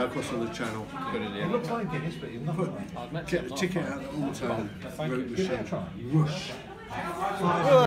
uh, across on the channel. It looks like Guinness, but you're not. Put, get the ticket out of the auto route machine. Rush.